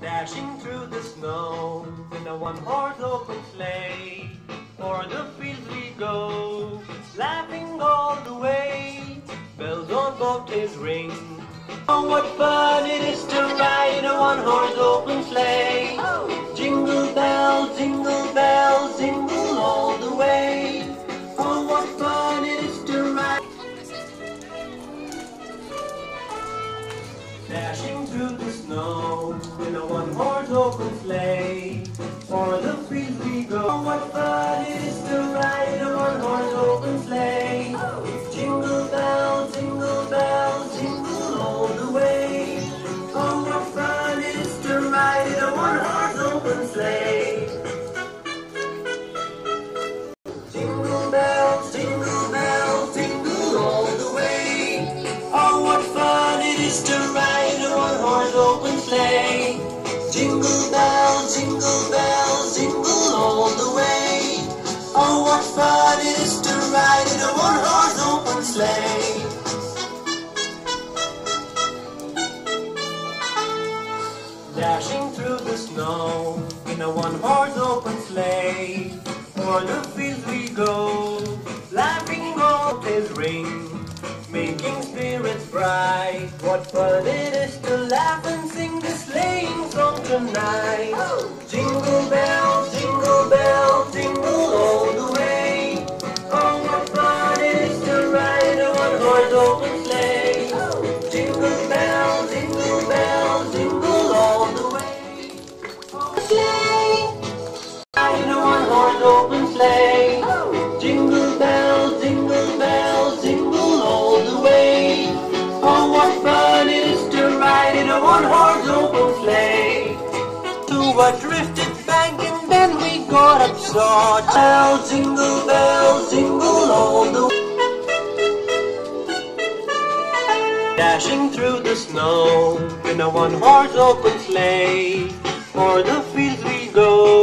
Dashing through the snow in a one-horse open sleigh. O'er the fields we go, laughing all the way. Bells on bobtails ring. Oh, what fun it is to ride in a one-horse open sleigh. Jingle bells, jingle bells, jingle all the way. Oh, what fun it is to ride. Dashing through the snow in a one-horse open sleigh. O'er the fields we go. What fun it is to ride in a one-horse open sleigh. Jingle bells, jingle bells, jingle all the way. Oh, what fun it is to ride in a one-horse open sleigh. Jingle Jingle bells, jingle bells, jingle all the way. Oh, what fun it is to ride in a one-horse open sleigh. Dashing through the snow in a one-horse open sleigh. O'er the fields we go, laughing all days ring, making spirits bright. What fun it is to laugh tonight. A drifted bank and then we got up saw bells, jingle bells, jingle all the. Dashing through the snow in a one-horse open sleigh. O'er the fields we go,